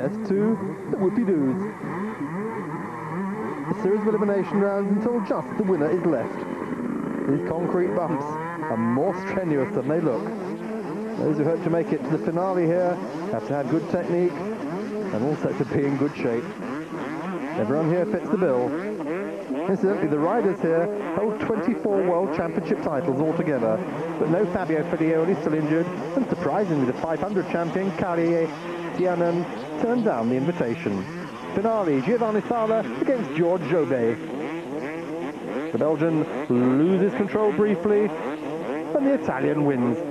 test to the Whoopie-Doos. A series of elimination rounds until just the winner is left. These concrete bumps are more strenuous than they look. Those who hope to make it to the finale here have to have good technique and also to be in good shape. Everyone here fits the bill. Incidentally, the riders here hold 24 World Championship titles altogether, but no Fabio Fagioli still injured, and surprisingly the 500 champion Kalle Tiemann turned down the invitation. Finale, Giovanni Sala against Georges Jobé. The Belgian loses control briefly, and the Italian wins.